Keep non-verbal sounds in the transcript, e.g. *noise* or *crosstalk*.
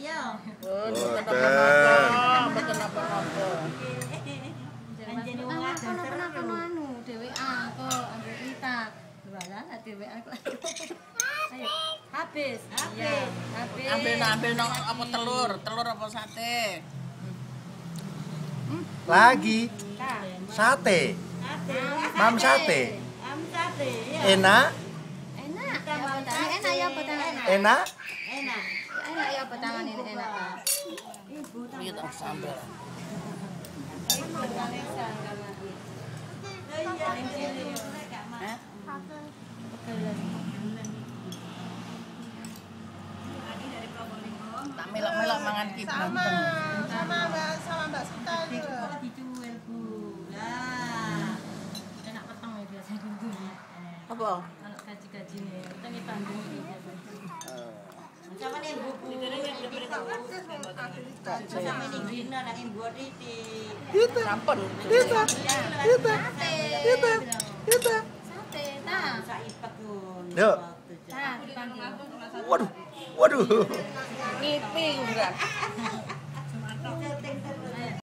ya. Oh, kenapa-napa, kenapa-napa. Kenapa anu. Ayo, habis. Iya, habis. Ambil ambil no, apa telur, telur apa sate? Lagi sate. Ate. Mam sate. Am sate. Enak, Enak. Enak ya enak. Enak. Enak ya apa tangan ini enak. Iya tak sambal. Tak melok-melok mangan ki Sama, sama Mbak, sama Mbak Sita juga. Kok dicuwil, Bu? Lah. Enak petang ya biasanya gitu. Apa? Kalau gaji-gaji nih, kita kita tanggung ini biasanya. Sama nih Bu. Nih Gina nak ibu titik. Sampun. Kita, kita, kita, kita. Sate, nah. Bisa ipet pun. Yuk. Nah. Waduh, waduh. Ngipi? *laughs*